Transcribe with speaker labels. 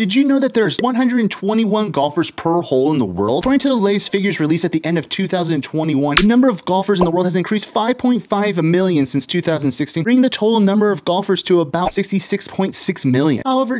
Speaker 1: Did you know that there's 121 golfers per hole in the world? According to the latest figures released at the end of 2021, the number of golfers in the world has increased 5.5 million since 2016, bringing the total number of golfers to about 66.6 million. However,